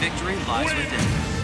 victory lies within.